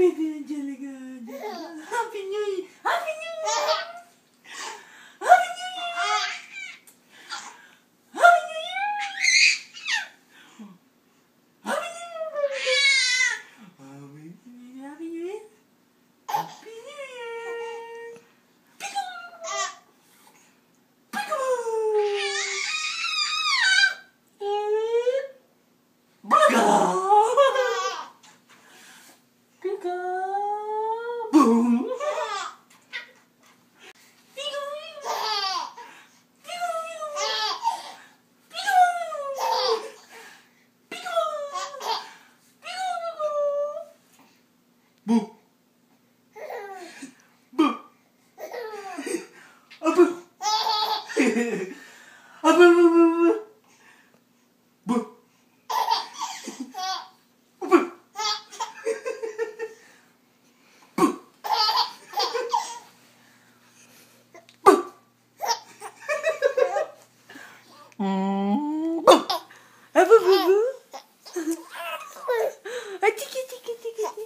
baby Angelica. Happy New Year. Happy New Year. Happy New Year. Happy New Year. Happy New Year. Happy New Year. Happy New Year. Peekaboo. Peekaboo. Booga. Peekaboo. Boo. Boo. Ah, boo. Ah, boo, boo, boo, boo. Boo. Ah, boo. Boo. Boo. Mm, boo. Ah, boo, boo, boo. Ah, tiki, tiki, tiki, tiki.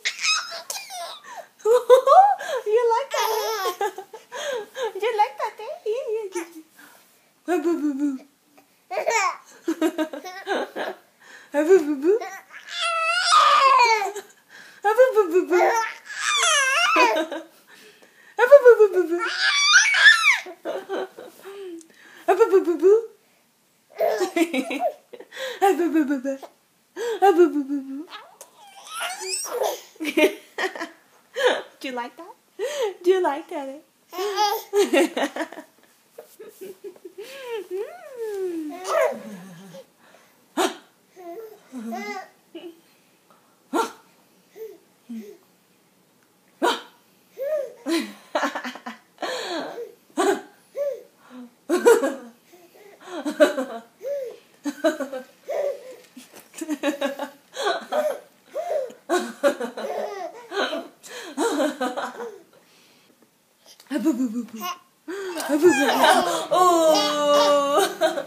you like that? eh? you like that? Eh? Yeah, yeah, boo, boo, boo. Boo, boo, boo. Boo, boo. Do you like that? Do you like that? Boo, boo, boo, boo. Ah, boo, boo, boo. Oh.